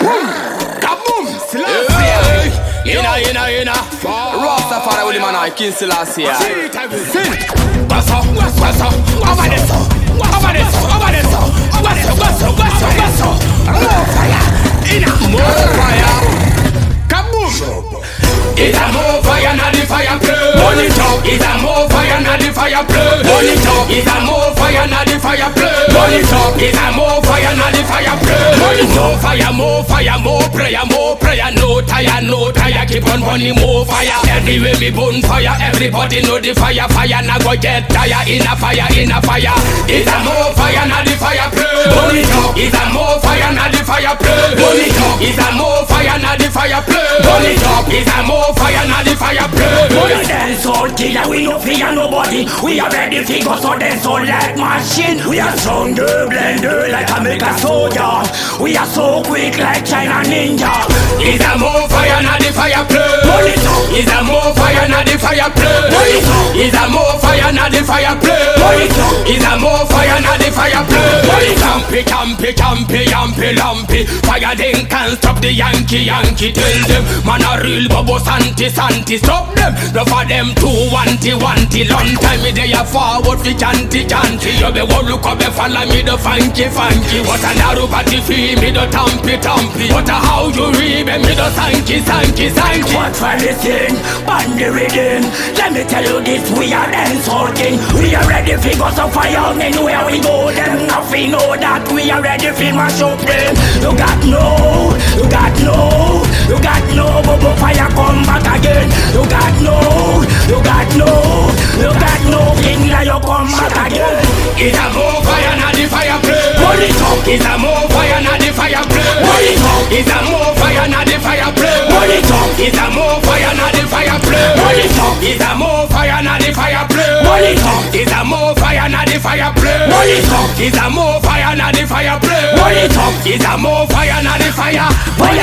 Boom! Kaboom! Selassie! Inna, inna, inna. Rastafari with man I King Selassie. What's up? What's up? Over this. Over this. Over this. What's up? What's up? What's up? What's up? More fire. Inna. More fire. Kaboom! It's a more fire, not the fire plug. Money talk. It's a more fire, not the fire plug. Money talk. It's a more fire, not the fire plug. Money talk. It's a more fire, not the fire plug. Burn it up. More fire, more fire, more prayer, more prayer. No tire, no tire. Keep on burning more fire. Everywhere me burn fire. Everybody know the fire. Fire now go get tire. In a fire, in a fire. It's a more fire, not the fire play. Burn it up. It's a more fire, not the fire play. Burn it up. It's a more fire, not the fire play. Burn it up. It's a more fire, not the fire play. We a dance all killer, we no fear nobody We are ready to go so dance all like machine We are stronger blender like a mega soldier We are so quick like China ninja It's a more fire, not the fire play. Burn it up. It's a more fire, not the fire play. Burn it up. It's a more fire, not the fire play. Burn A more fire, not the fire. Burn. Campy, campy, campy, yampy, lumpy. Fire then can't stop the Yankee, Yankee. Tell them, man a real bobo santi, santi. Stop them. No for them too wanty, wanty. Long time me they a forward fi chanty, chanty. You be one look up and follow me the funky, funky. What a narrow party feel me the tampy, tampy. What a how you read me the sanky, sanky, sanky. What for listen, band the rhythm Let me tell you this, we are all We are ready for go so fire, anywhere we go Them nothing know that we are ready for mash up them You got no, you got no You got no, Bobo fyah come back again You got no, you got no You got no, king you come back again It's a more fire, not the fire. Burn it up, It's a more fire, not the fire. Burn it up. It's a more fire, not the fire. Burn it up. It's a more fire, not the fire play. Burn it up. It's a more fire, not the fire it up. It's a more fire, not the fire. Burn it up. It's a more fire, not the fire. Burn it up. It's a more fire, not the fire. It